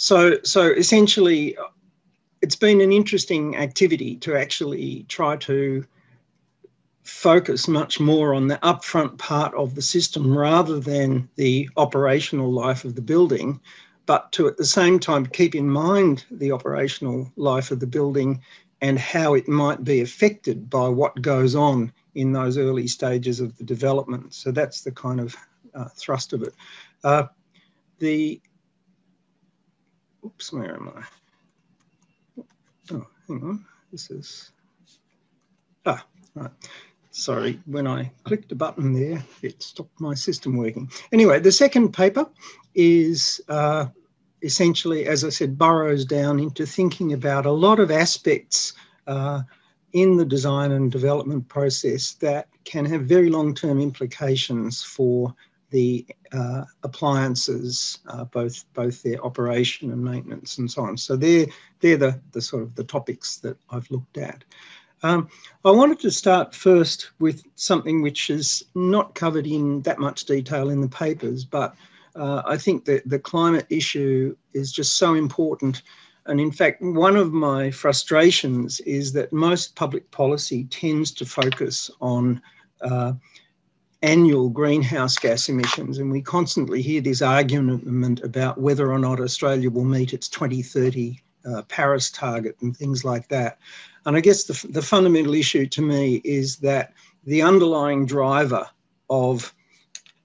so, so essentially, it's been an interesting activity to actually try to focus much more on the upfront part of the system rather than the operational life of the building, but to at the same time keep in mind the operational life of the building and how it might be affected by what goes on in those early stages of the development. So that's the kind of uh, thrust of it. Uh, the, oops, where am I? Oh, hang on, this is, ah, right sorry, when I clicked a button there, it stopped my system working. Anyway, the second paper is uh, essentially, as I said, burrows down into thinking about a lot of aspects uh, in the design and development process that can have very long-term implications for the uh, appliances, uh, both both their operation and maintenance and so on. So they're they're the, the sort of the topics that I've looked at. Um, I wanted to start first with something which is not covered in that much detail in the papers, but uh, I think that the climate issue is just so important. And in fact, one of my frustrations is that most public policy tends to focus on uh, annual greenhouse gas emissions. And we constantly hear this argument about whether or not Australia will meet its 2030 uh, Paris target and things like that. And I guess the, the fundamental issue to me is that the underlying driver of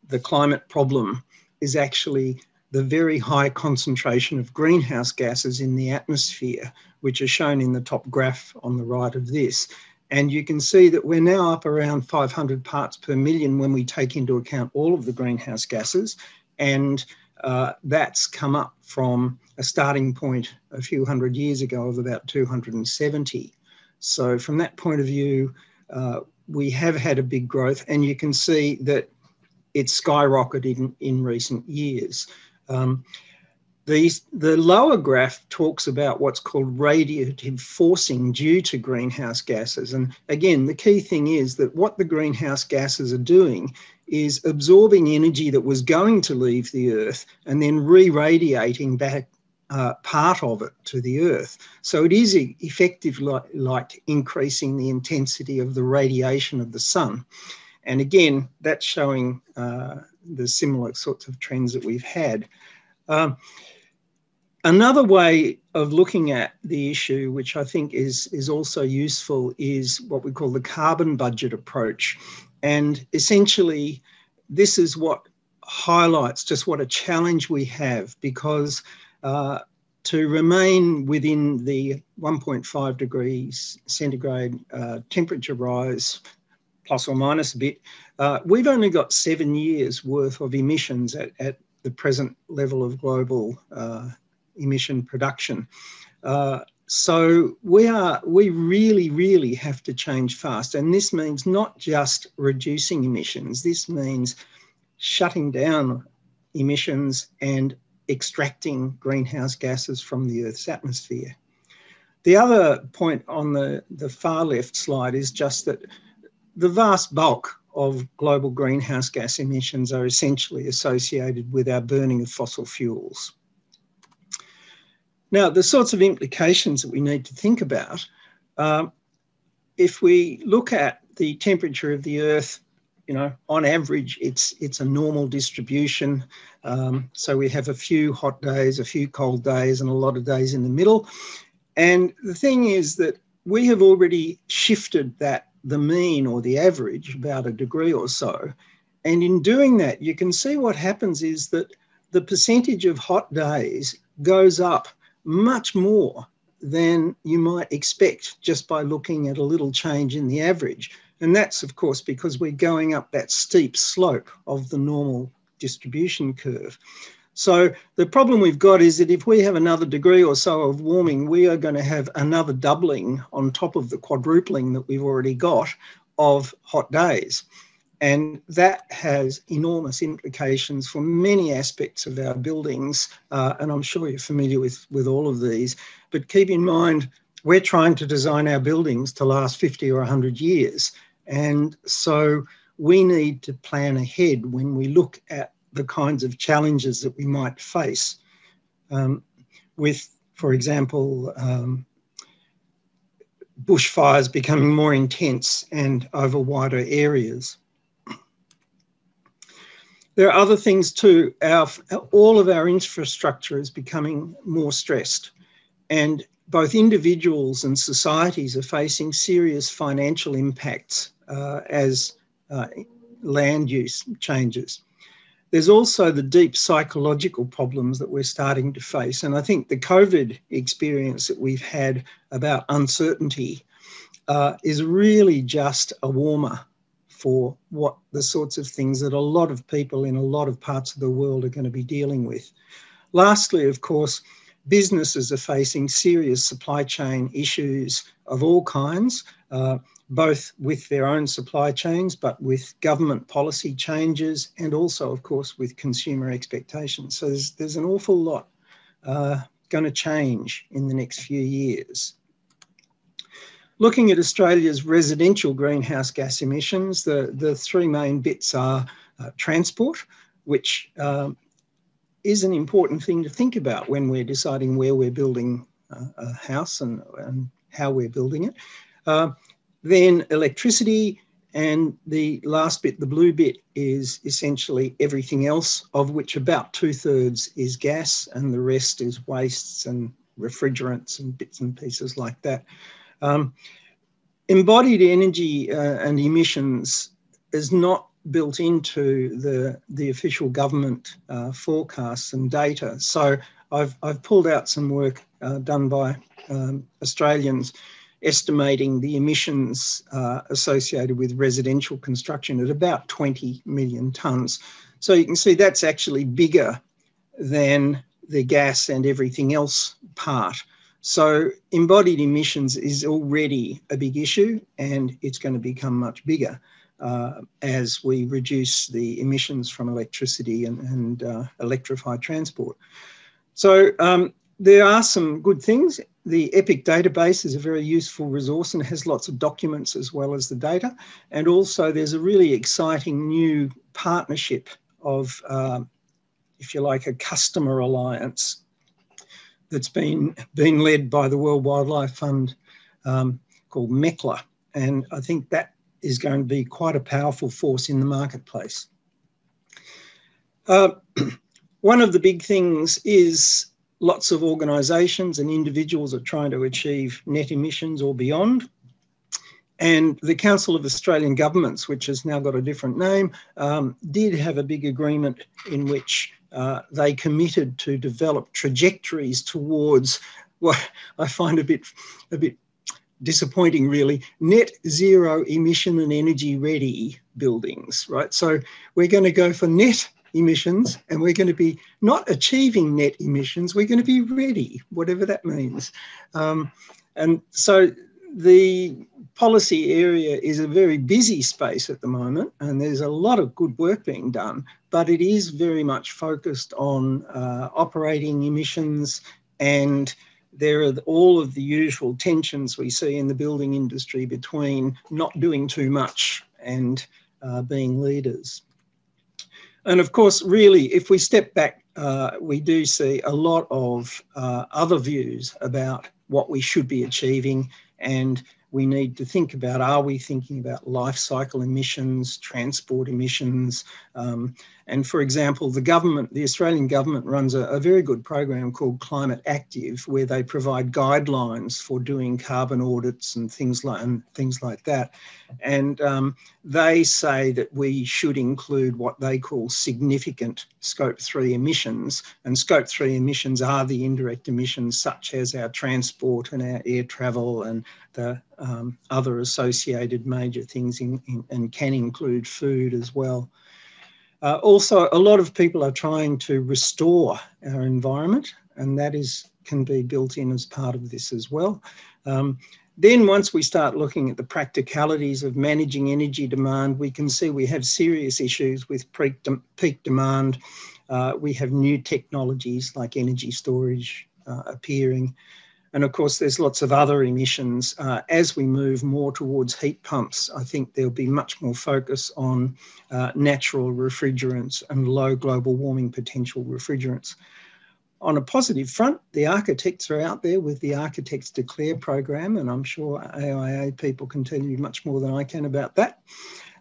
the climate problem is actually the very high concentration of greenhouse gases in the atmosphere, which are shown in the top graph on the right of this. And you can see that we're now up around 500 parts per million when we take into account all of the greenhouse gases. And uh, that's come up from a starting point a few hundred years ago of about 270. So from that point of view, uh, we have had a big growth and you can see that it's skyrocketed in, in recent years. Um, the, the lower graph talks about what's called radiative forcing due to greenhouse gases. And again, the key thing is that what the greenhouse gases are doing is absorbing energy that was going to leave the Earth and then re radiating back uh, part of it to the Earth. So it is effectively like, like increasing the intensity of the radiation of the sun. And again, that's showing uh, the similar sorts of trends that we've had. Um, another way of looking at the issue, which I think is, is also useful, is what we call the carbon budget approach. And essentially, this is what highlights just what a challenge we have because uh, to remain within the 1.5 degrees centigrade uh, temperature rise, plus or minus a bit, uh, we've only got seven years worth of emissions at, at the present level of global uh, emission production. Uh, so we are we really really have to change fast and this means not just reducing emissions this means shutting down emissions and extracting greenhouse gases from the Earth's atmosphere. The other point on the, the far left slide is just that the vast bulk of global greenhouse gas emissions are essentially associated with our burning of fossil fuels. Now, the sorts of implications that we need to think about, um, if we look at the temperature of the Earth you know, on average, it's it's a normal distribution. Um, so we have a few hot days, a few cold days, and a lot of days in the middle. And the thing is that we have already shifted that the mean or the average about a degree or so. And in doing that, you can see what happens is that the percentage of hot days goes up much more than you might expect just by looking at a little change in the average. And that's, of course, because we're going up that steep slope of the normal distribution curve. So the problem we've got is that if we have another degree or so of warming, we are going to have another doubling on top of the quadrupling that we've already got of hot days. And that has enormous implications for many aspects of our buildings. Uh, and I'm sure you're familiar with, with all of these. But keep in mind, we're trying to design our buildings to last 50 or 100 years. And so we need to plan ahead when we look at the kinds of challenges that we might face. Um, with, for example, um, bushfires becoming more intense and over wider areas. There are other things too. Our, all of our infrastructure is becoming more stressed, and both individuals and societies are facing serious financial impacts uh, as uh, land use changes. There's also the deep psychological problems that we're starting to face. And I think the COVID experience that we've had about uncertainty uh, is really just a warmer for what the sorts of things that a lot of people in a lot of parts of the world are going to be dealing with. Lastly, of course, businesses are facing serious supply chain issues of all kinds. Uh, both with their own supply chains, but with government policy changes, and also, of course, with consumer expectations. So there's, there's an awful lot uh, going to change in the next few years. Looking at Australia's residential greenhouse gas emissions, the, the three main bits are uh, transport, which um, is an important thing to think about when we're deciding where we're building uh, a house and, and, how we're building it. Uh, then electricity, and the last bit, the blue bit, is essentially everything else, of which about two thirds is gas and the rest is wastes and refrigerants and bits and pieces like that. Um, embodied energy uh, and emissions is not built into the, the official government uh, forecasts and data. So I've, I've pulled out some work uh, done by um, Australians estimating the emissions uh, associated with residential construction at about 20 million tonnes. So you can see that's actually bigger than the gas and everything else part. So embodied emissions is already a big issue and it's going to become much bigger uh, as we reduce the emissions from electricity and, and uh, electrify transport. So um, there are some good things. The EPIC database is a very useful resource and has lots of documents as well as the data. And also there's a really exciting new partnership of, uh, if you like, a customer alliance that's been, been led by the World Wildlife Fund um, called MECLA. And I think that is going to be quite a powerful force in the marketplace. Uh, one of the big things is lots of organisations and individuals are trying to achieve net emissions or beyond. And the Council of Australian Governments, which has now got a different name, um, did have a big agreement in which uh, they committed to develop trajectories towards what I find a bit, a bit disappointing, really, net zero emission and energy ready buildings, right? So we're going to go for net emissions and we're going to be not achieving net emissions, we're going to be ready, whatever that means. Um, and so the policy area is a very busy space at the moment and there's a lot of good work being done, but it is very much focused on uh, operating emissions and there are all of the usual tensions we see in the building industry between not doing too much and uh, being leaders. And of course, really, if we step back, uh, we do see a lot of uh, other views about what we should be achieving and we need to think about are we thinking about life cycle emissions, transport emissions, um, and for example, the government, the Australian government runs a, a, very good program called Climate Active, where they provide guidelines for doing carbon audits and things like and things like that. And um, they say that we should include what they call significant scope three emissions. And scope three emissions are the indirect emissions, such as our transport and our air travel and the um, other associated major things in, in, and can include food as well. Uh, also, a lot of people are trying to restore our environment, and that is can be built in as part of this as well. Um, then once we start looking at the practicalities of managing energy demand, we can see we have serious issues with peak, de peak demand. Uh, we have new technologies like energy storage uh, appearing. And of course, there's lots of other emissions. Uh, as we move more towards heat pumps, I think there'll be much more focus on uh, natural refrigerants and low global warming potential refrigerants. on a positive front, the architects are out there with the Architects Declare program, and I'm sure AIA people can tell you much more than I can about that.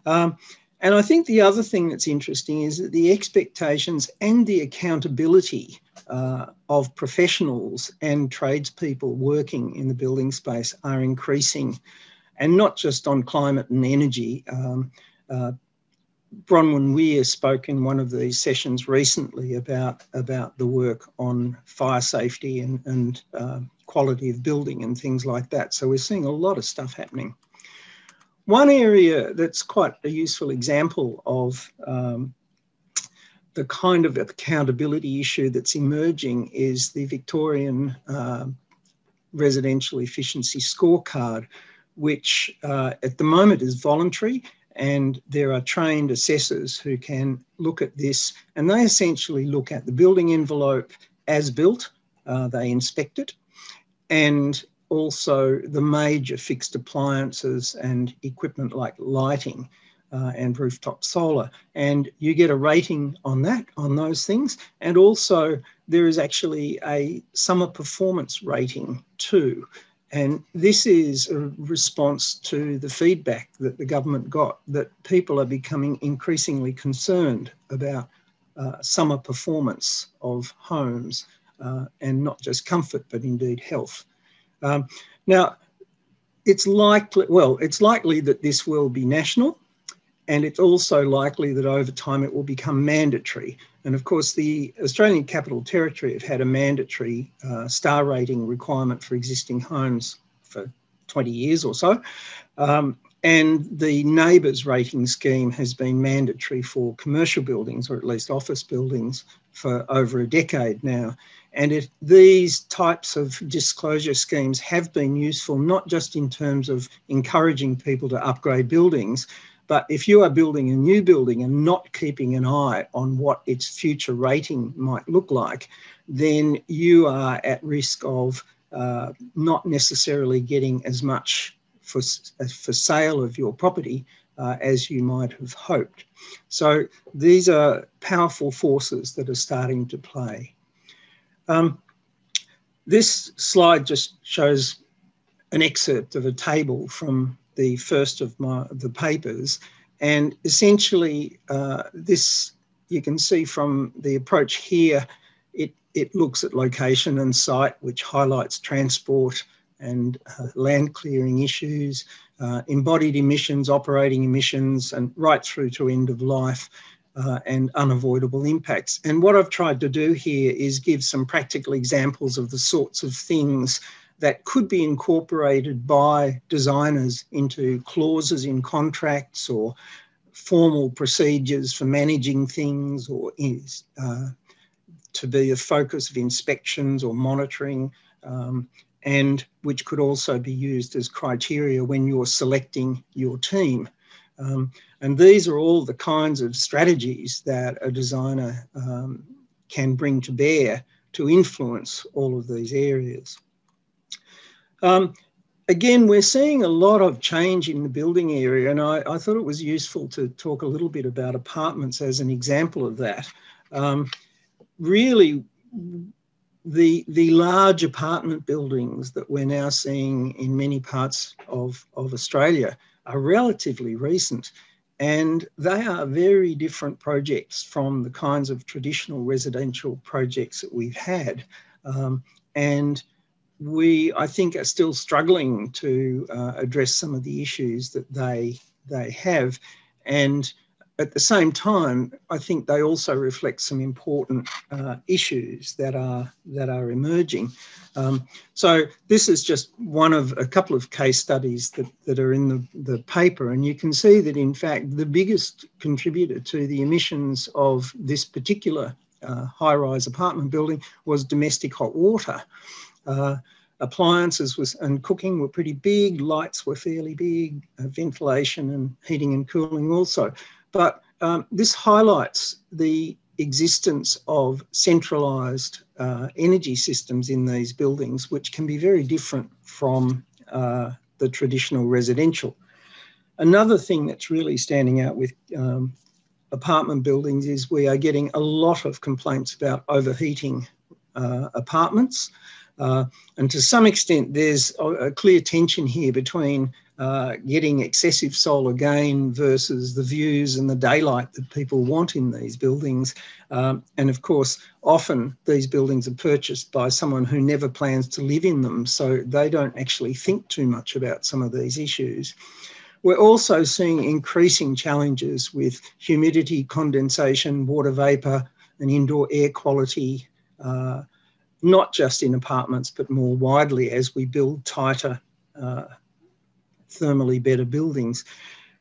Um, and I think the other thing that's interesting is that the expectations and the accountability uh, of professionals and tradespeople working in the building space are increasing, and not just on climate and energy. Um, uh, Bronwyn Weir spoke in one of these sessions recently about, about the work on fire safety and, and uh, quality of building and things like that. So we're seeing a lot of stuff happening. One area that's quite a useful example of um, the kind of accountability issue that's emerging is the Victorian uh, Residential Efficiency Scorecard, which uh, at the moment is voluntary and there are trained assessors who can look at this and they essentially look at the building envelope as built, uh, they inspect it, and also the major fixed appliances and equipment like lighting uh, and rooftop solar. And you get a rating on that, on those things. And also there is actually a summer performance rating too. And this is a response to the feedback that the government got that people are becoming increasingly concerned about uh, summer performance of homes uh, and not just comfort, but indeed health. Um, now, it's likely, well, it's likely that this will be national, and it's also likely that over time it will become mandatory. And of course, the Australian Capital Territory have had a mandatory uh, star rating requirement for existing homes for 20 years or so. Um, and the NABERS rating scheme has been mandatory for commercial buildings, or at least office buildings, for over a decade now. And it, these types of disclosure schemes have been useful, not just in terms of encouraging people to upgrade buildings, but if you are building a new building and not keeping an eye on what its future rating might look like, then you are at risk of uh, not necessarily getting as much for, for sale of your property uh, as you might have hoped. So these are powerful forces that are starting to play. Um, this slide just shows an excerpt of a table from the first of my the papers, and essentially uh, this you can see from the approach here, it it looks at location and site, which highlights transport and uh, land clearing issues, uh, embodied emissions, operating emissions, and right through to end of life uh, and unavoidable impacts. And what I've tried to do here is give some practical examples of the sorts of things that could be incorporated by designers into clauses in contracts or formal procedures for managing things or is, uh, to be a focus of inspections or monitoring um, and which could also be used as criteria when you're selecting your team. Um, and these are all the kinds of strategies that a designer um, can bring to bear to influence all of these areas. Um, again, we're seeing a lot of change in the building area, and I, I, thought it was useful to talk a little bit about apartments as an example of that. Um, really, the, the large apartment buildings that we're now seeing in many parts of, of Australia are relatively recent. And they are very different projects from the kinds of traditional residential projects that we've had. Um, and we, I think, are still struggling to uh, address some of the issues that they, they have. And at the same time, I think they also reflect some important uh, issues that are that are emerging. Um, so this is just one of a couple of case studies that, that are in the, the paper, and you can see that in fact the biggest contributor to the emissions of this particular uh, high-rise apartment building was domestic hot water. Uh, appliances was, and cooking were pretty big, lights were fairly big, uh, ventilation and heating and cooling also. But um, this highlights the existence of centralised uh, energy systems in these buildings, which can be very different from uh, the traditional residential. Another thing that's really standing out with um, apartment buildings is we are getting a lot of complaints about overheating uh, apartments. Uh, and to some extent, there's a, clear tension here between uh, getting excessive solar gain versus the views and the daylight that people want in these buildings. Um, and of course, often these buildings are purchased by someone who never plans to live in them, so they don't actually think too much about some of these issues. We're also seeing increasing challenges with humidity, condensation, water vapour, and indoor air quality. Uh, not just in apartments, but more widely as we build tighter, uh, thermally better buildings.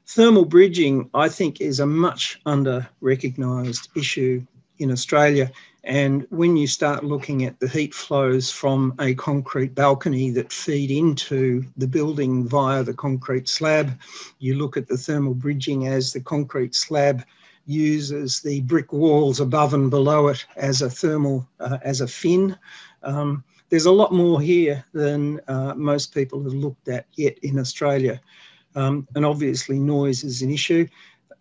Thermal bridging, I think, is a much under recognised issue in Australia. And when you start looking at the heat flows from a concrete balcony that feed into the building via the concrete slab, you look at the thermal bridging as the concrete slab uses the brick walls above and below it as a thermal, uh, as a fin. Um, there's a lot more here than uh, most people have looked at yet in Australia. Um, and obviously noise is an issue.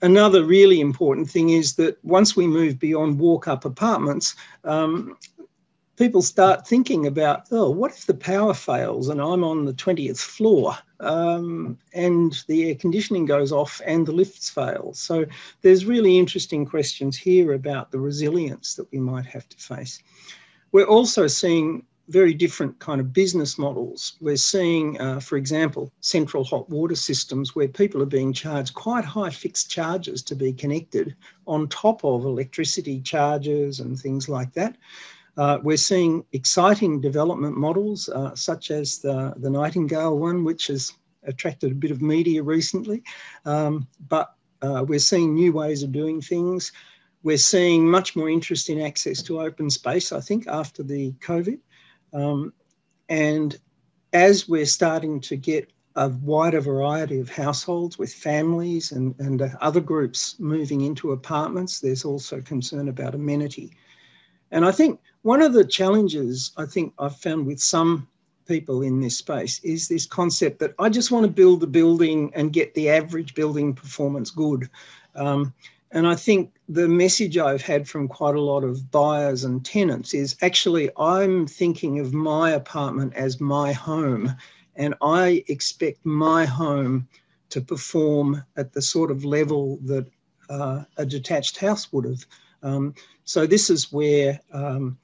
Another really important thing is that once we move beyond walk-up apartments, um, people start thinking about, oh, what if the power fails and I'm on the 20th floor um, and the air conditioning goes off and the lifts fail? So there's really interesting questions here about the resilience that we might have to face. We're also seeing very different kind of business models. We're seeing, uh, for example, central hot water systems where people are being charged quite high fixed charges to be connected on top of electricity charges and things like that. Uh, we're seeing exciting development models, uh, such as the, the Nightingale one, which has attracted a bit of media recently. Um, but uh, we're seeing new ways of doing things. We're seeing much more interest in access to open space, I think, after the COVID. Um, and as we're starting to get a wider variety of households with families and, and other groups moving into apartments, there's also concern about amenity. And I think one of the challenges I think I've found with some people in this space is this concept that I just want to build a building and get the average building performance good. Um, and I think the message I've had from quite a lot of buyers and tenants is actually I'm thinking of my apartment as my home, and I expect my home to perform at the sort of level that uh, a detached house would have. Um, so this is where um,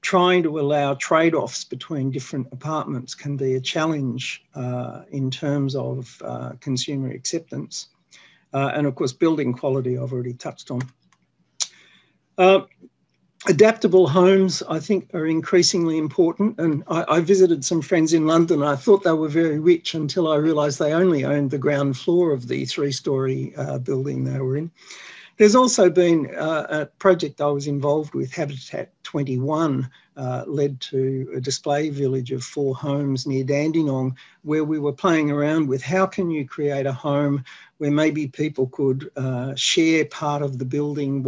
trying to allow trade-offs between different apartments can be a challenge uh, in terms of uh, consumer acceptance. Uh, and of course, building quality I've already touched on. Uh, adaptable homes, I think, are increasingly important. And I, I, visited some friends in London. I thought they were very rich until I realised they only owned the ground floor of the three-storey uh, building they were in. There's also been uh, a project I was involved with, Habitat 21, uh, led to a display village of four homes near Dandenong, where we were playing around with how can you create a home where maybe people could uh, share part of the building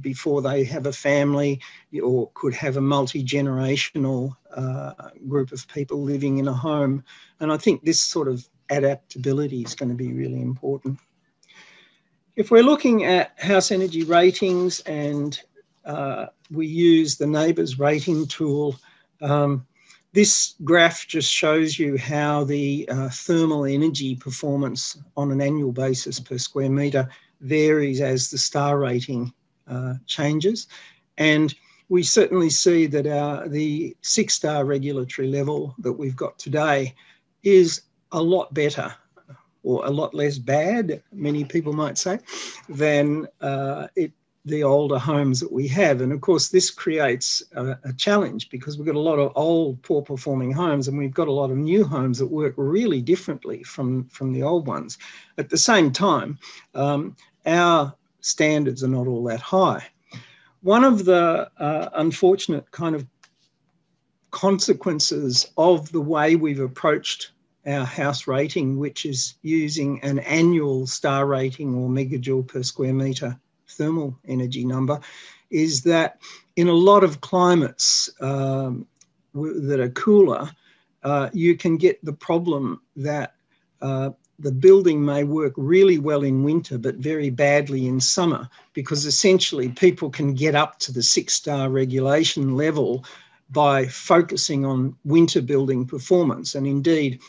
before they have a family or could have a multi-generational uh, group of people living in a home. And I think this sort of adaptability is going to be really important. If we're looking at house energy ratings and uh, we use the neighbours rating tool, um, this graph just shows you how the uh, thermal energy performance on an annual basis per square metre varies as the star rating uh, changes. And we certainly see that our, the six star regulatory level that we've got today is a lot better or a lot less bad, many people might say, than uh, it, the older homes that we have. And of course, this creates a, a, challenge because we've got a lot of old, poor performing homes and we've got a lot of new homes that work really differently from, from the old ones. At the same time, um, our standards are not all that high. One of the uh, unfortunate kind of consequences of the way we've approached our house rating, which is using an annual star rating or megajoule per square metre thermal energy number, is that in a lot of climates um, that are cooler, uh, you can get the problem that uh, the building may work really well in winter, but very badly in summer, because essentially people can get up to the six star regulation level by focusing on winter building performance. And indeed,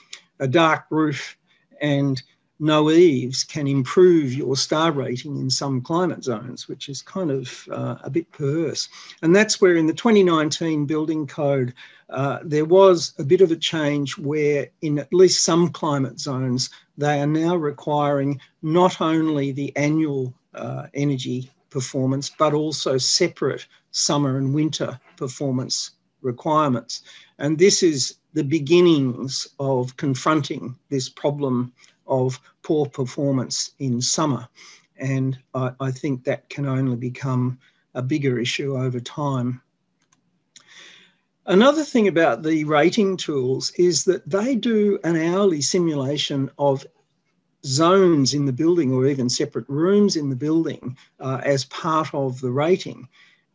a dark roof and no eaves can improve your star rating in some climate zones, which is kind of uh, a bit perverse. And that's where in the 2019 building code, uh, there was a bit of a change where in at least some climate zones, they are now requiring not only the annual uh, energy performance, but also separate summer and winter performance requirements. And this is the beginnings of confronting this problem of poor performance in summer. And I, I think that can only become a bigger issue over time. Another thing about the rating tools is that they do an hourly simulation of zones in the building or even separate rooms in the building uh, as part of the rating.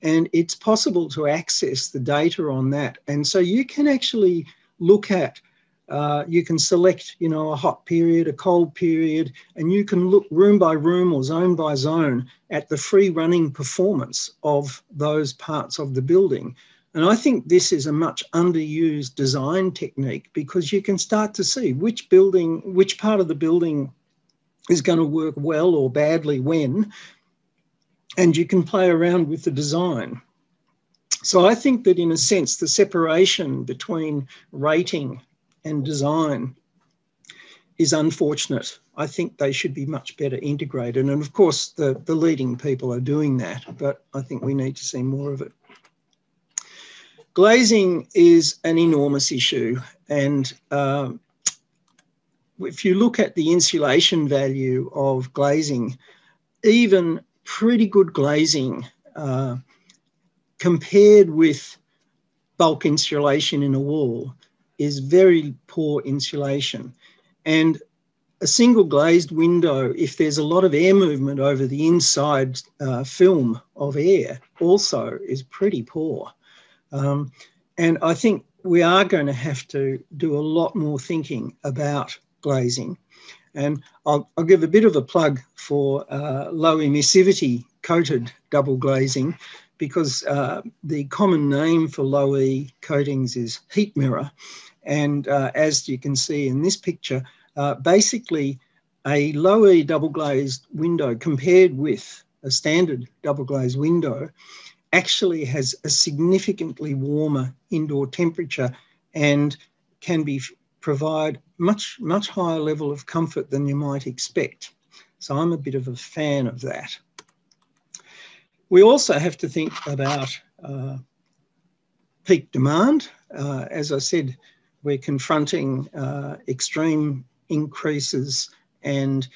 And it's possible to access the data on that. And so you can actually look at uh, you can select, you know, a hot period, a cold period, and you can look room by room or zone by zone at the free running performance of those parts of the building. And I think this is a much underused design technique because you can start to see which building, which part of the building is going to work well or badly when, and you can play around with the design. So I think that in a sense, the separation between rating and design is unfortunate. I think they should be much better integrated. And of course, the, the leading people are doing that, but I think we need to see more of it. Glazing is an enormous issue. And uh, if you look at the insulation value of glazing, even pretty good glazing uh, compared with bulk insulation in a wall is very poor insulation. And a single glazed window, if there's a lot of air movement over the inside uh, film of air, also is pretty poor. Um, and I think we are going to have to do a lot more thinking about glazing. And I'll, I'll give a bit of a plug for uh, low emissivity coated double glazing because uh, the common name for low E coatings is heat mirror. And uh, as you can see in this picture, uh, basically a low E double glazed window compared with a standard double glazed window actually has a significantly warmer indoor temperature and can be provide much, much higher level of comfort than you might expect. So I'm a bit of a fan of that. We also have to think about uh, peak demand. Uh, as I said, we're confronting uh, extreme increases and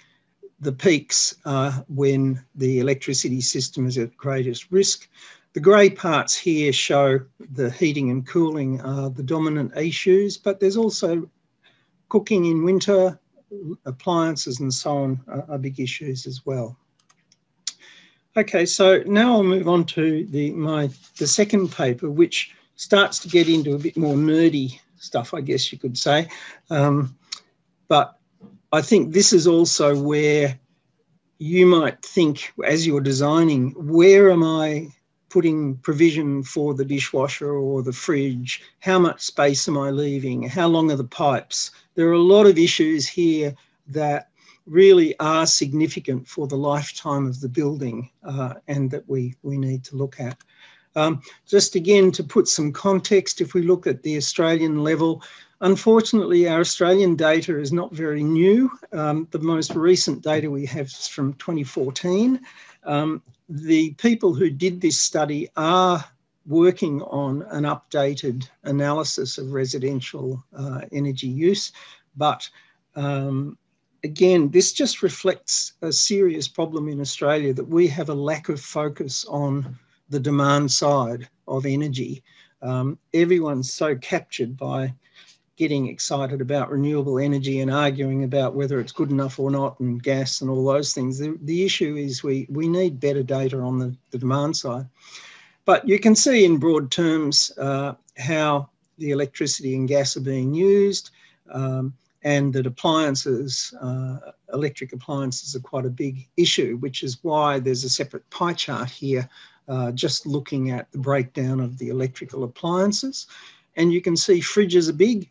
the peaks are when the electricity system is at greatest risk. The grey parts here show the heating and cooling are the dominant issues, but there's also cooking in winter, appliances and so on are, are big issues as well. Okay, so now I'll move on to the my the second paper, which starts to get into a bit more nerdy stuff, I guess you could say. Um, but I think this is also where you might think, as you're designing, where am I putting provision for the dishwasher or the fridge? How much space am I leaving? How long are the pipes? There are a lot of issues here that really are significant for the lifetime of the building uh, and that we, we need to look at. Um, just again, to put some context, if we look at the Australian level, unfortunately, our Australian data is not very new. Um, the most recent data we have is from 2014. Um, the people who did this study are working on an updated analysis of residential uh, energy use, but um, again, this just reflects a serious problem in Australia that we have a lack of focus on the demand side of energy. Um, everyone's so captured by getting excited about renewable energy and arguing about whether it's good enough or not and gas and all those things. The, the issue is we, we need better data on the, the demand side. But you can see in broad terms uh, how the electricity and gas are being used. Um, and that appliances, uh, electric appliances, are quite a big issue, which is why there's a separate pie chart here, uh, just looking at the breakdown of the electrical appliances. And you can see fridges are big,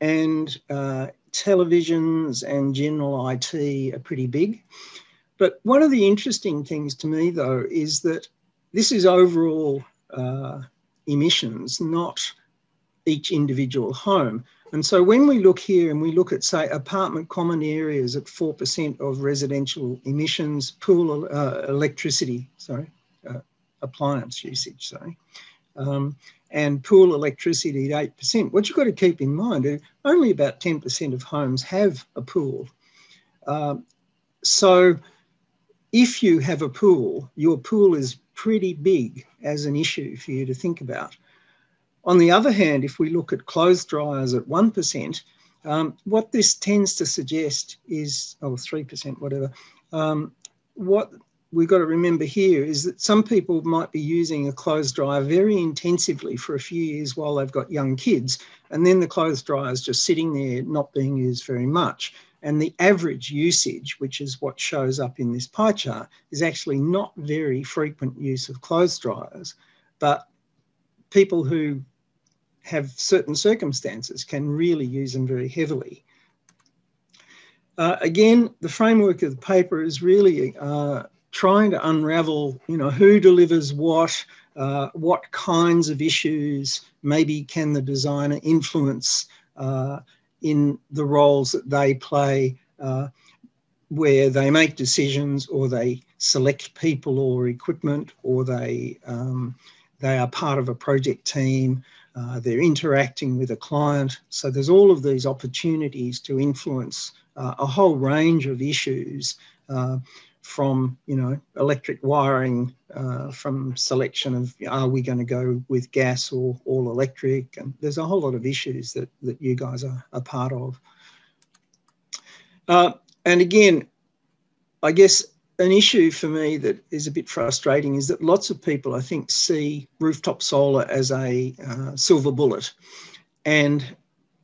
and uh, televisions and general IT are pretty big. But one of the interesting things to me, though, is that this is overall uh, emissions, not each individual home. And so when we look here and we look at, say, apartment common areas at 4% of residential emissions, pool uh, electricity, sorry, uh, appliance usage, sorry, um, and pool electricity at 8%, what you've got to keep in mind is only about 10% of homes have a pool. Um, so if you have a pool, your pool is pretty big as an issue for you to think about. On the other hand, if we look at clothes dryers at 1%, um, what this tends to suggest is, oh, 3%, whatever, um, what we've got to remember here is that some people might be using a clothes dryer very intensively for a few years while they've got young kids, and then the clothes dryer is just sitting there not being used very much. And the average usage, which is what shows up in this pie chart, is actually not very frequent use of clothes dryers. But people who have certain circumstances can really use them very heavily. Uh, again, the framework of the paper is really uh, trying to unravel, you know, who delivers what, uh, what kinds of issues maybe can the designer influence uh, in the roles that they play, uh, where they make decisions or they select people or equipment or they, um, they are part of a project team uh, they're interacting with a client. So there's all of these opportunities to influence uh, a whole range of issues uh, from, you know, electric wiring, uh, from selection of are we going to go with gas or all electric? And there's a whole lot of issues that, that you guys are a part of. Uh, and again, I guess an issue for me that is a bit frustrating is that lots of people, I think, see rooftop solar as a uh, silver bullet. And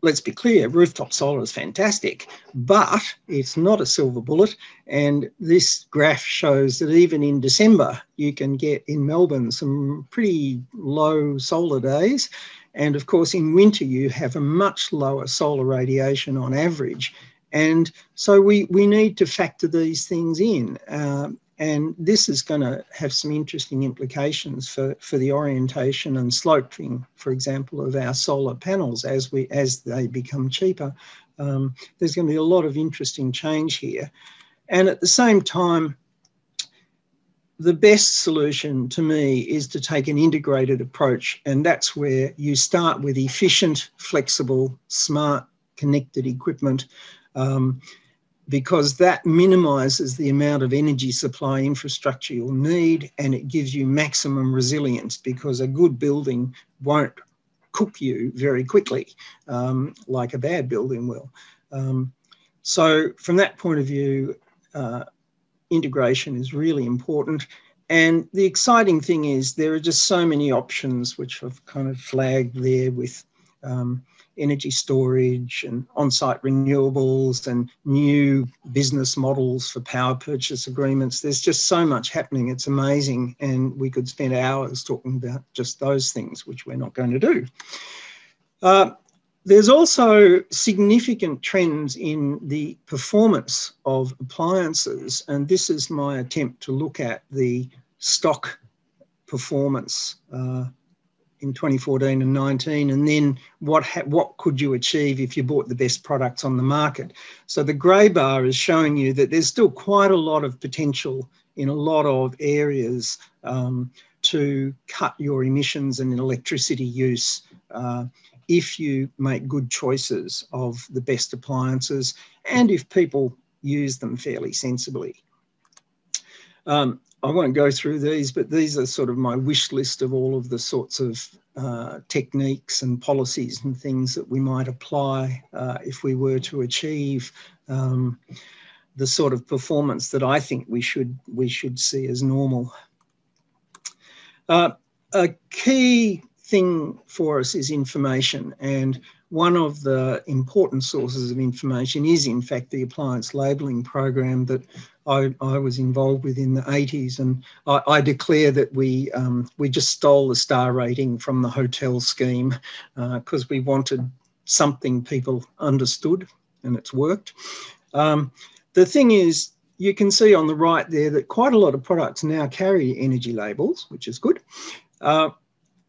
let's be clear, rooftop solar is fantastic, but it's not a silver bullet. And this graph shows that even in December, you can get in Melbourne some pretty low solar days. And of course, in winter, you have a much lower solar radiation on average. And so we, we need to factor these things in. Um, and this is going to have some interesting implications for, for the orientation and sloping, for example, of our solar panels as, we, as they become cheaper. Um, there's going to be a lot of interesting change here. And at the same time, the best solution to me is to take an integrated approach. And that's where you start with efficient, flexible, smart, connected equipment um, because that minimizes the amount of energy supply infrastructure you'll need and it gives you maximum resilience because a good building won't cook you very quickly um, like a bad building will. Um, so from that point of view, uh, integration is really important. And the exciting thing is there are just so many options which I've kind of flagged there with um, energy storage and on-site renewables and new business models for power purchase agreements. There's just so much happening. It's amazing. And we could spend hours talking about just those things, which we're not going to do. Uh, there's also significant trends in the performance of appliances. And this is my attempt to look at the stock performance uh, in 2014 and 19 and then what what could you achieve if you bought the best products on the market? So the grey bar is showing you that there's still quite a lot of potential in a lot of areas um, to cut your emissions and electricity use uh, if you make good choices of the best appliances and if people use them fairly sensibly. Um, I won't go through these, but these are sort of my wish list of all of the sorts of uh, techniques and policies and things that we might apply uh, if we were to achieve um, the sort of performance that I think we should we should see as normal. Uh, a key thing for us is information. And one of the important sources of information is, in fact, the appliance labelling program that I, I, was involved with in the 80s. And I, I declare that we, um, we just stole the star rating from the hotel scheme because uh, we wanted something people understood and it's worked. Um, the thing is, you can see on the right there that quite a lot of products now carry energy labels, which is good. Uh,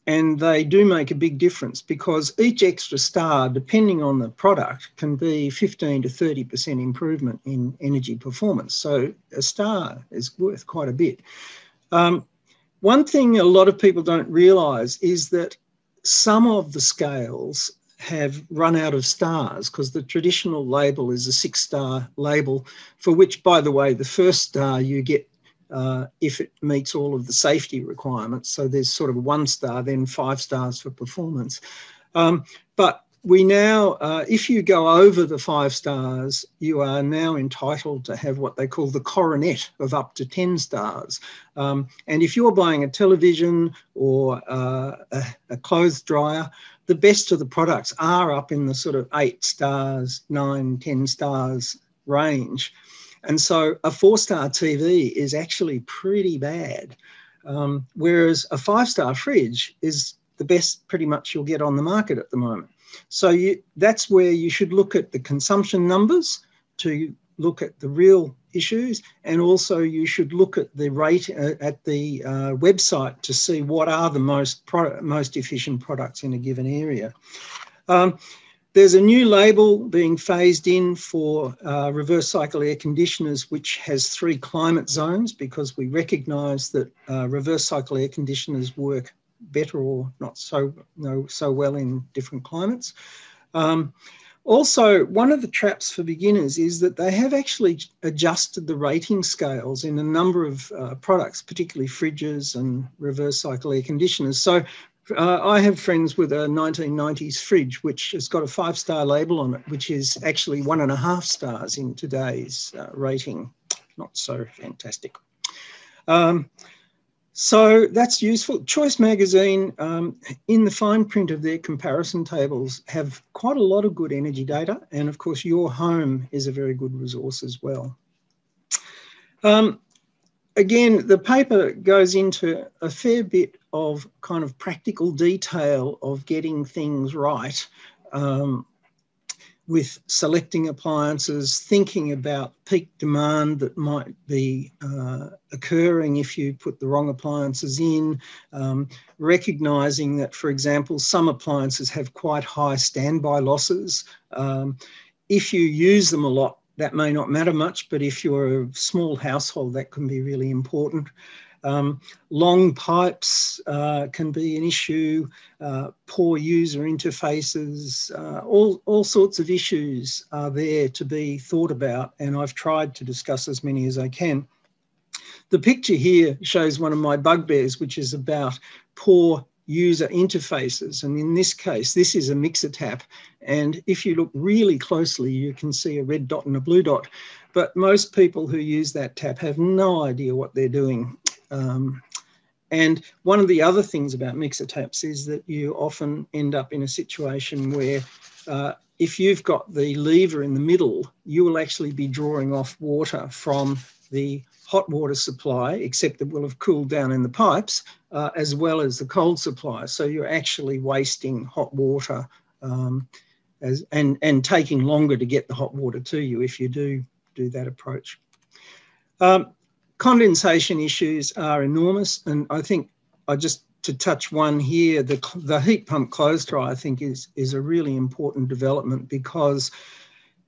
and they do make a big difference because each extra star, depending on the product, can be 15 to 30% improvement in energy performance. So a star is worth quite a bit. Um, one thing a lot of people don't realise is that some of the scales have run out of stars because the traditional label is a six star label, for which, by the way, the first star you get uh, if it meets all of the safety requirements. So there's sort of one star, then five stars for performance. Um, but we now, uh, if you go over the five stars, you are now entitled to have what they call the coronet of up to 10 stars. Um, and if you're buying a television or uh, a, a clothes dryer, the best of the products are up in the sort of eight stars, nine, 10 stars range. And so a four star TV is actually pretty bad. Um, whereas a five star fridge is the best pretty much you'll get on the market at the moment. So you, that's where you should look at the consumption numbers to look at the real issues, and also you should look at the rate uh, at the uh, website to see what are the most pro- most efficient products in a given area. Um, there's a new label being phased in for uh, reverse cycle air conditioners, which has three climate zones because we recognise that uh, reverse cycle air conditioners work better or not so so well in different climates. Um, also, one of the traps for beginners is that they have actually adjusted the rating scales in a number of uh, products, particularly fridges and reverse cycle air conditioners. So uh, I have friends with a 1990s fridge, which has got a five star label on it, which is actually one and a half stars in today's uh, rating. Not so fantastic. Um, so that's useful. Choice Magazine, um, in the fine print of their comparison tables, have quite a lot of good energy data. And of course, Your Home is a very good resource as well. Um, again, the paper goes into a fair bit of kind of practical detail of getting things right um, with selecting appliances, thinking about peak demand that might be uh, occurring if you put the wrong appliances in, um, recognizing that, for example, some appliances have quite high standby losses. Um, if you use them a lot, that may not matter much, but if you're a small household, that can be really important. Um, long pipes uh, can be an issue, uh, poor user interfaces, uh, all, all sorts of issues are there to be thought about, and I've tried to discuss as many as I can. The picture here shows one of my bugbears, which is about poor user interfaces. And in this case, this is a mixer tap. And if you look really closely, you can see a red dot and a blue dot. But most people who use that tap have no idea what they're doing. Um, and one of the other things about mixer taps is that you often end up in a situation where uh, if you've got the lever in the middle, you will actually be drawing off water from the hot water supply, except that will have cooled down in the pipes, uh, as well as the cold supply. So you're actually wasting hot water um, as, and, and taking longer to get the hot water to you if you do do that approach. Um, condensation issues are enormous, and I think I just to touch one here, the, the heat pump clothes dryer I think is, is a really important development because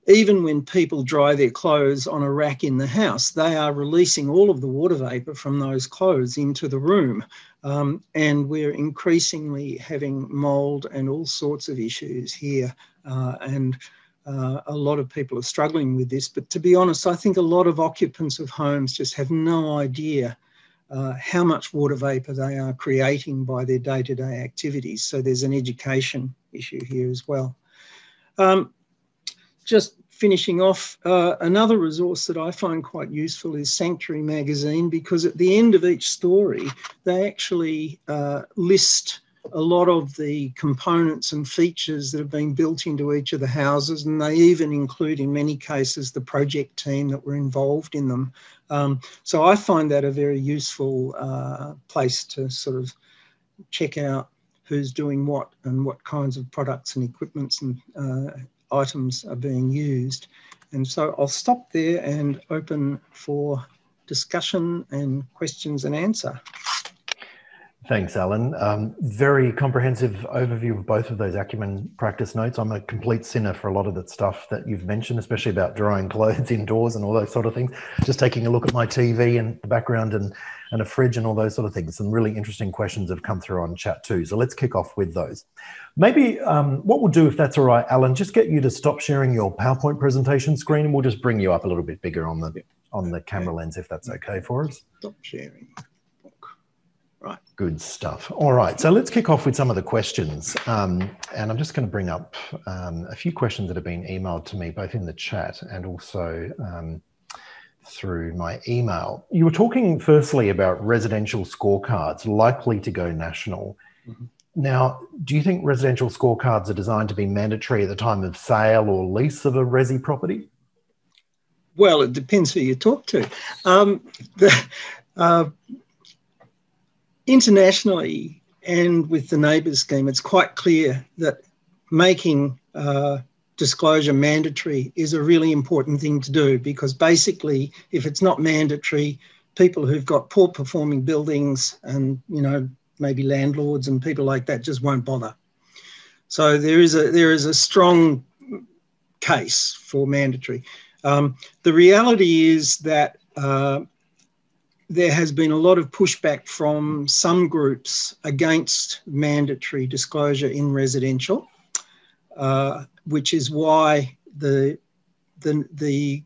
even when people dry their clothes on a rack in the house, they are releasing all of the water vapor from those clothes into the room. Um, and we're increasingly having mold and all sorts of issues here. Uh, and uh, a lot of people are struggling with this. But to be honest, I think a lot of occupants of homes just have no idea uh, how much water vapor they are creating by their day to day activities. So there's an education issue here as well. Um, just finishing off, uh, another resource that I find quite useful is Sanctuary Magazine because at the end of each story, they actually uh, list a lot of the components and features that have been built into each of the houses, and they even include, in many cases, the project team that were involved in them. Um, so I find that a very useful uh, place to sort of check out who's doing what and what kinds of products and equipments and uh, items are being used. And so I'll stop there and open for discussion and questions and answer. Thanks, Alan. Um, very comprehensive overview of both of those Acumen practice notes. I'm a complete sinner for a lot of that stuff that you've mentioned, especially about drying clothes indoors and all those sort of things. Just taking a look at my TV and the background and, and a fridge and all those sort of things. Some really interesting questions have come through on chat too. So let's kick off with those. Maybe um, what we'll do, if that's all right, Alan, just get you to stop sharing your PowerPoint presentation screen and we'll just bring you up a little bit bigger on the on the camera lens if that's okay for us. Stop sharing. Right. Good stuff. All right. So let's kick off with some of the questions. Um, and I'm just going to bring up um, a few questions that have been emailed to me, both in the chat and also um, through my email. You were talking firstly about residential scorecards likely to go national. Mm-hmm. Now, do you think residential scorecards are designed to be mandatory at the time of sale or lease of a resi property? Well, it depends who you talk to. Um, the, uh, internationally and with the NABERS scheme, it's quite clear that making uh, disclosure mandatory is a really important thing to do because basically, if it's not mandatory, people who've got poor performing buildings and you know maybe landlords and people like that just won't bother. So there is a there is a strong case for mandatory. Um, the reality is that uh, there has been a lot of pushback from some groups against mandatory disclosure in residential, uh, which is why the, the, the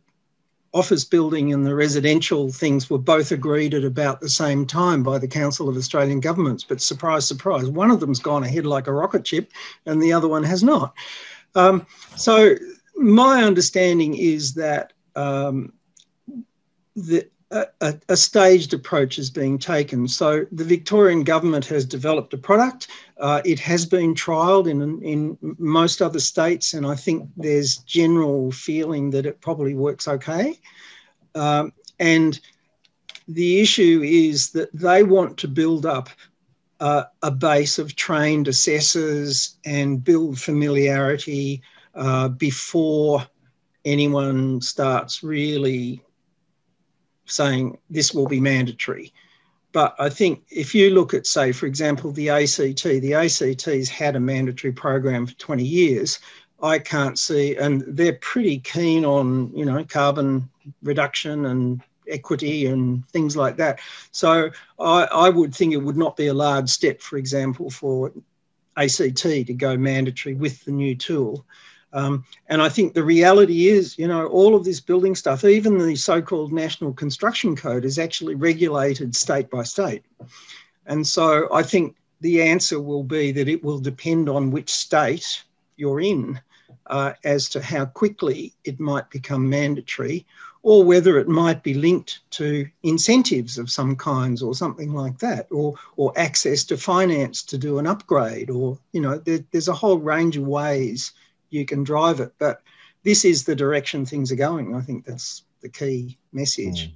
office building and the residential things were both agreed at about the same time by the Council of Australian Governments. But surprise, surprise, one of them's gone ahead like a rocket ship and the other one has not. Um, so my understanding is that um, the, a, a, staged approach is being taken. So the Victorian government has developed a product. Uh, it has been trialled in, in most other states, and I think there's general feeling that it probably works okay. Um, and the issue is that they want to build up uh, a base of trained assessors and build familiarity uh, before anyone starts really saying this will be mandatory. But I think if you look at, say, for example, the ACT, the ACT's had a mandatory program for 20 years. I can't see, and they're pretty keen on, you know, carbon reduction and equity and things like that. So I, I would think it would not be a large step, for example, for ACT to go mandatory with the new tool. Um, and I think the reality is, you know, all of this building stuff, even the so called National Construction Code, is actually regulated state by state. And so I think the answer will be that it will depend on which state you're in uh, as to how quickly it might become mandatory or whether it might be linked to incentives of some kinds or something like that or or access to finance to do an upgrade or you know there, there's a whole range of ways you can drive it. But this is the direction things are going. I think that's the key message. Mm.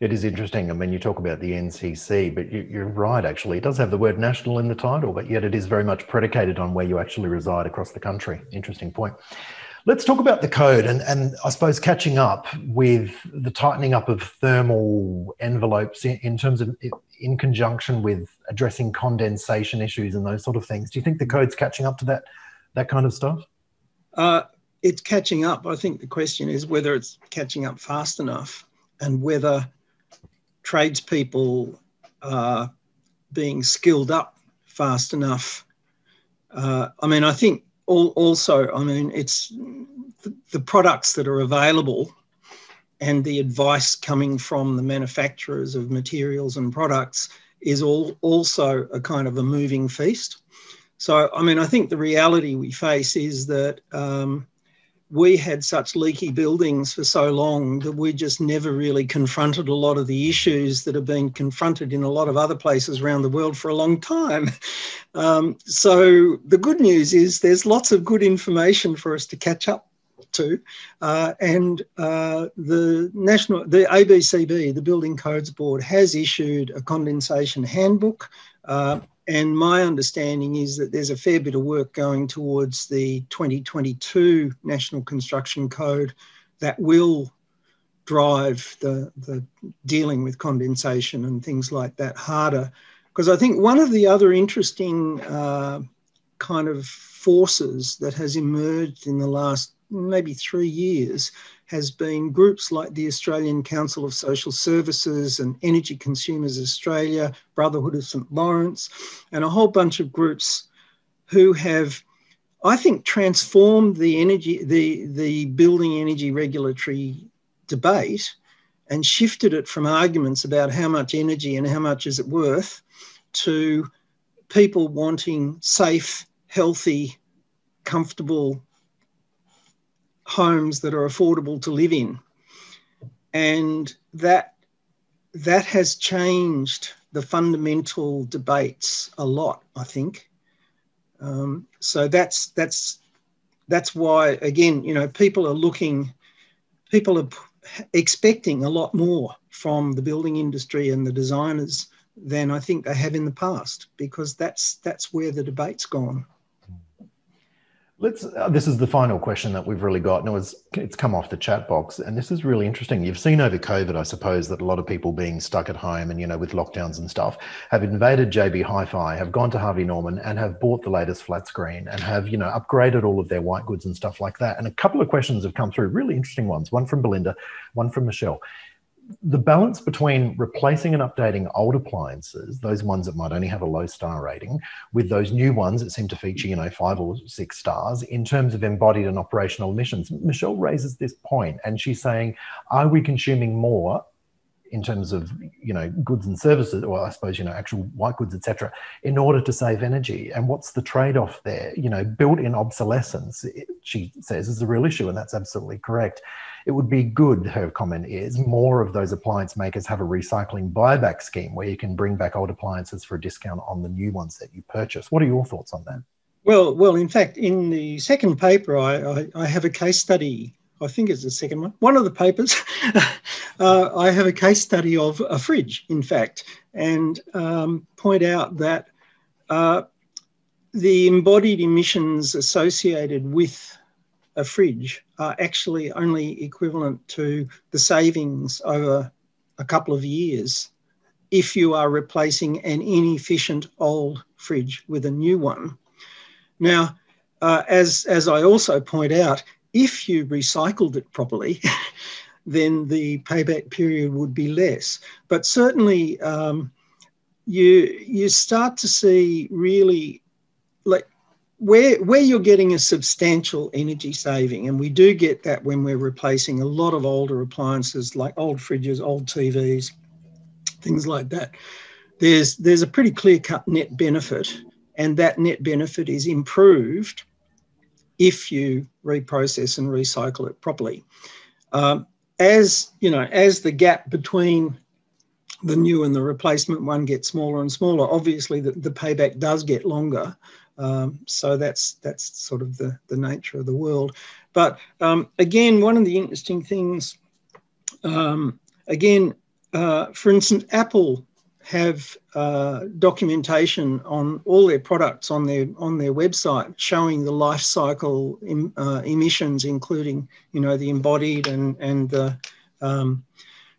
It is interesting. I mean, you talk about the NCC, but you, are right, actually. It does have the word national in the title, but yet it is very much predicated on where you actually reside across the country. Interesting point. Let's talk about the code and, and I suppose catching up with the tightening up of thermal envelopes in, in terms of in conjunction with addressing condensation issues and those sort of things. Do you think the code's catching up to that that kind of stuff? Uh, it's catching up. I think the question is whether it's catching up fast enough and whether tradespeople are being skilled up fast enough. Uh, I mean, I think all, also, I mean, it's the, the products that are available and the advice coming from the manufacturers of materials and products is all also a kind of a moving feast. So, I mean, I think the reality we face is that um, we had such leaky buildings for so long that we just never really confronted a lot of the issues that have been confronted in a lot of other places around the world for a long time. Um, so the good news is there's lots of good information for us to catch up to, uh, and uh, the national, the ABCB, the Building Codes Board, has issued a condensation handbook. Uh, and my understanding is that there's a fair bit of work going towards the 2022 National Construction Code that will drive the, the dealing with condensation and things like that harder. Because I think one of the other interesting uh, kind of forces that has emerged in the last maybe three years has been groups like the Australian Council of Social Services and Energy Consumers Australia, Brotherhood of St Laurence, and a whole bunch of groups who have, I think, transformed the energy, the, the building energy regulatory debate and shifted it from arguments about how much energy and how much is it worth to people wanting safe, healthy, comfortable homes that are affordable to live in. And that, that has changed the fundamental debates a lot, I think. Um, so that's, that's, that's why, again, you know, people are looking, people are expecting a lot more from the building industry and the designers than I think they have in the past, because that's, that's where the debate's gone. Let's. Uh, this is the final question that we've really got, and it was, it's come off the chat box, and this is really interesting. You've seen over COVID, I suppose, that a lot of people being stuck at home and you know with lockdowns and stuff have invaded JB Hi-Fi, have gone to Harvey Norman, and have bought the latest flat screen, and have you know upgraded all of their white goods and stuff like that. And a couple of questions have come through, really interesting ones. One from Belinda, one from Michelle the balance between replacing and updating old appliances, those ones that might only have a low star rating, with those new ones that seem to feature, you know, five or six stars in terms of embodied and operational emissions. Michelle raises this point and she's saying, are we consuming more in terms of you know goods and services or i suppose you know actual white goods etc in order to save energy? And what's the trade-off there? You know built-in obsolescence she says is a real issue and that's absolutely correct it would be good her comment is more of those appliance makers have a recycling buyback scheme where you can bring back old appliances for a discount on the new ones that you purchase. What are your thoughts on that? Well well in fact in the second paper i, I, I have a case study I think it's the second one, one of the papers, uh, I have a case study of a fridge, in fact, and um, point out that uh, the embodied emissions associated with a fridge are actually only equivalent to the savings over a couple of years if you are replacing an inefficient old fridge with a new one. Now, uh, as, as I also point out, if you recycled it properly, then the payback period would be less. But certainly, um, you you start to see really where where you're getting a substantial energy saving, and we do get that when we're replacing a lot of older appliances like old fridges, old TVs, things like that. There's there's a pretty clear cut net benefit, and that net benefit is improved if you reprocess and recycle it properly. Um, as you know, as the gap between the new and the replacement one gets smaller and smaller, obviously the, the payback does get longer. Um, so that's that's sort of the, the nature of the world. But um, again, one of the interesting things, um, again, uh, for instance, Apple have uh, documentation on all their products on their on their website showing the life cycle em, uh, emissions, including you know the embodied and and the um,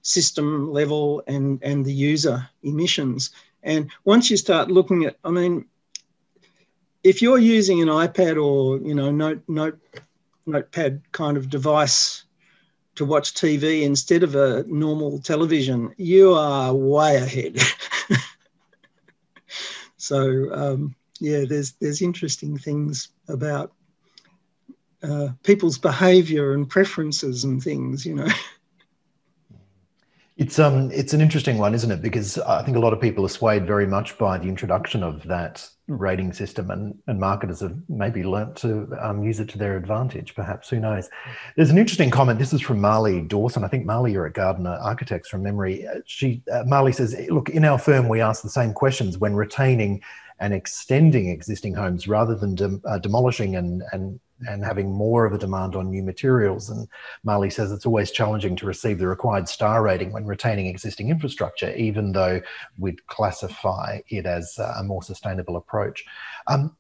system level and and the user emissions. And once you start looking at, I mean, if you're using an iPad or you know note note notepad kind of device to watch TV instead of a normal television, you are way ahead. so um, yeah, there's there's interesting things about uh, people's behaviour and preferences and things, you know. It's um it's an interesting one, isn't it? Because I think a lot of people are swayed very much by the introduction of that rating system, and, and marketers have maybe learnt to um, use it to their advantage. Perhaps who knows? There's an interesting comment. This is from Marley Dawson. I think Marley, you're at Gardner Architects from memory. Uh, she uh, Marley says, "Look, in our firm, we ask the same questions when retaining and extending existing homes rather than de- uh, demolishing and and and having more of a demand on new materials. And Marley says it's always challenging to receive the required star rating when retaining existing infrastructure, even though we'd classify it as a more sustainable approach. Um,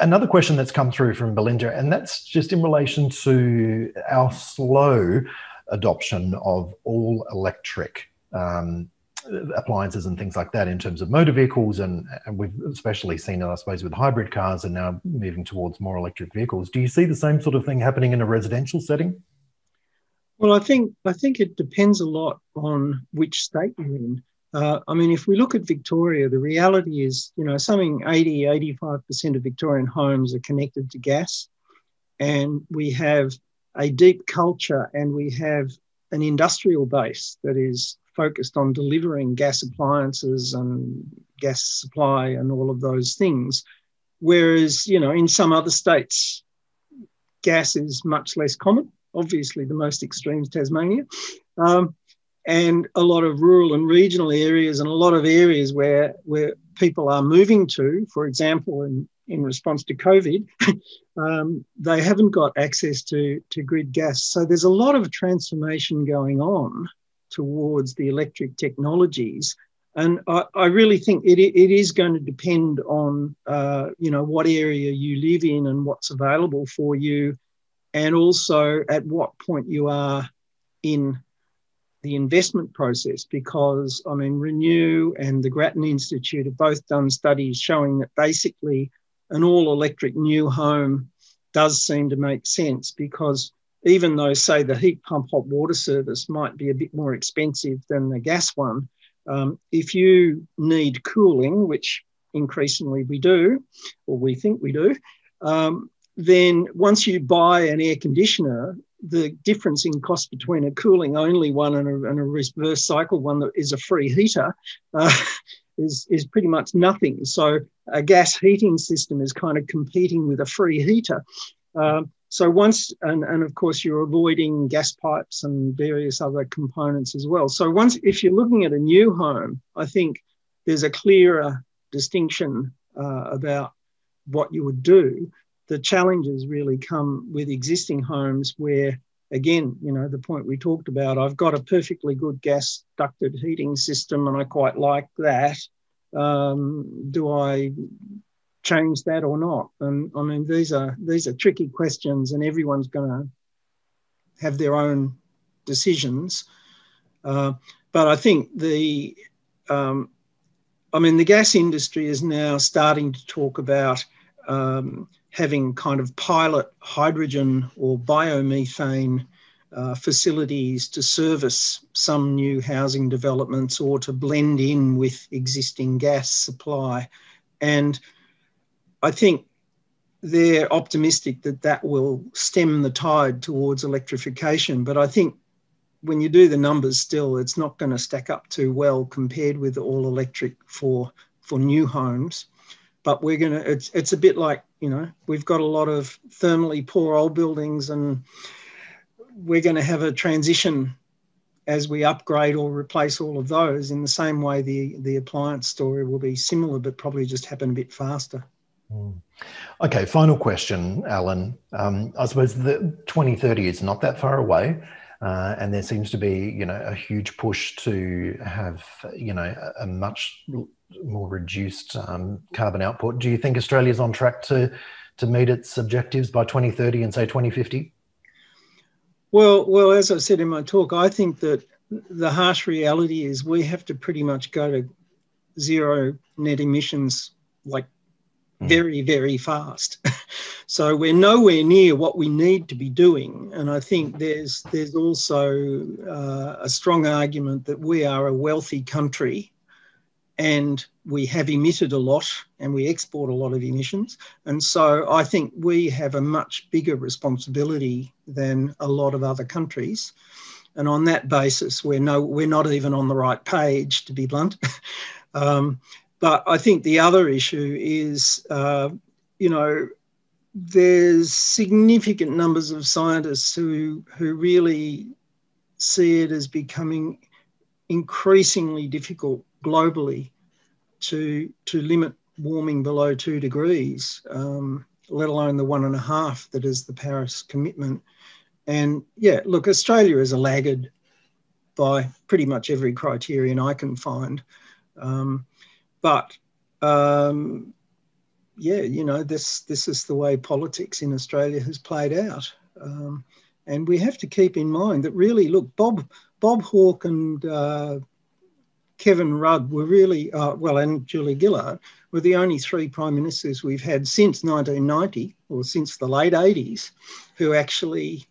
another question that's come through from Belinda, and that's just in relation to our slow adoption of all electric um, appliances and things like that in terms of motor vehicles and, and we've especially seen i suppose with hybrid cars and now moving towards more electric vehicles. Do you see the same sort of thing happening in a residential setting? Well i think i think it depends a lot on which state you're in. Uh, i mean if we look at victoria the reality is you know something 80 85% of victorian homes are connected to gas and we have a deep culture and we have an industrial base that is focused on delivering gas appliances and gas supply and all of those things. Whereas, you know, in some other states, gas is much less common. Obviously, the most extreme is Tasmania. Um, and a lot of rural and regional areas and a lot of areas where, where people are moving to, for example, in, in response to COVID, um, they haven't got access to, to grid gas. So there's a lot of transformation going on towards the electric technologies. And I, I really think it, it is going to depend on, uh, you know, what area you live in and what's available for you, and also at what point you are in the investment process. Because I mean, Renew and the Grattan Institute have both done studies showing that basically an all electric new home does seem to make sense because even though, say, the heat pump hot water service might be a bit more expensive than the gas one, um, if you need cooling, which increasingly we do, or we think we do, um, then once you buy an air conditioner, the difference in cost between a cooling only one and a, and a reverse cycle one that is a free heater uh, is, is pretty much nothing. So a gas heating system is kind of competing with a free heater. Um, so once, and, and of course, you're avoiding gas pipes and various other components as well. So once, if you're looking at a new home, I think there's a clearer distinction uh, about what you would do. The challenges really come with existing homes where, again, you know, the point we talked about, I've got a perfectly good gas ducted heating system and I quite like that. Um, do I change that or not? And I mean, these are these are tricky questions, and everyone's going to have their own decisions. Uh, but I think the, um, I mean, the gas industry is now starting to talk about um, having kind of pilot hydrogen or biomethane uh, facilities to service some new housing developments or to blend in with existing gas supply. And I think they're optimistic that that will stem the tide towards electrification. But I think when you do the numbers still, it's not going to stack up too well compared with all electric for, for new homes. But we're going to, it's, it's a bit like, you know, we've got a lot of thermally poor old buildings and we're going to have a transition as we upgrade or replace all of those in the same way the, the appliance story will be similar, but probably just happen a bit faster. Okay, final question, Alan. Um, I suppose the 2030 is not that far away, uh, and there seems to be, you know, a huge push to have, you know, a, much more reduced um, carbon output. Do you think Australia is on track to to meet its objectives by 2030 and say 2050? Well, well, as I said in my talk, I think that the harsh reality is we have to pretty much go to zero net emissions like. Very, very fast. so we're nowhere near what we need to be doing. And I think there's there's also uh, a strong argument that we are a wealthy country and we have emitted a lot and we export a lot of emissions. And so I think we have a much bigger responsibility than a lot of other countries. and on that basis, we're no, we're not even on the right page, to be blunt. um, but I think the other issue is, uh, you know, there's significant numbers of scientists who who really see it as becoming increasingly difficult globally to to limit warming below two degrees, um, let alone the one and a half that is the Paris commitment. And yeah, look, Australia is a laggard by pretty much every criterion I can find. Um, but um, yeah, you know, this this is the way politics in Australia has played out. Um, and we have to keep in mind that really, look, Bob Bob Hawke and uh, Kevin Rudd were really, uh, well, and Julia Gillard were the only three prime ministers we've had since 1990 or since the late 80s who actually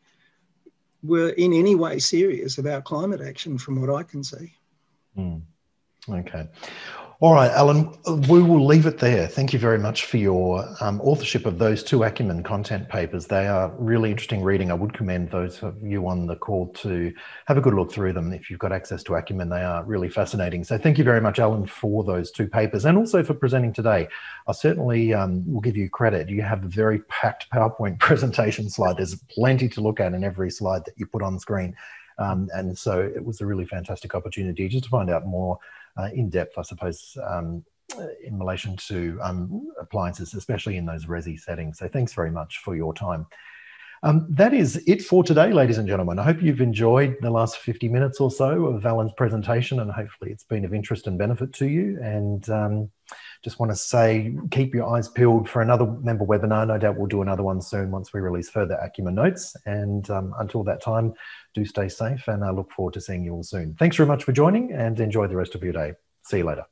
were in any way serious about climate action, from what I can see. Mm. Okay. All right, Alan, we will leave it there. Thank you very much for your um, authorship of those two Acumen content papers. They are really interesting reading. I would commend those of you on the call to have a good look through them. If you've got access to Acumen, they are really fascinating. So thank you very much, Alan, for those two papers and also for presenting today. I certainly um, will give you credit. You have a very packed PowerPoint presentation slide. There's plenty to look at in every slide that you put on screen. Um, and so it was a really fantastic opportunity just to find out more uh, in depth, I suppose, um, in relation to um, appliances, especially in those resi settings. So thanks very much for your time. Um, that is it for today, ladies and gentlemen. I hope you've enjoyed the last 50 minutes or so of Alan's presentation, and hopefully it's been of interest and benefit to you. And um, just want to say, keep your eyes peeled for another member webinar. No doubt we'll do another one soon once we release further Acumen notes. And um, until that time, do stay safe, and I look forward to seeing you all soon. Thanks very much for joining, and enjoy the rest of your day. See you later.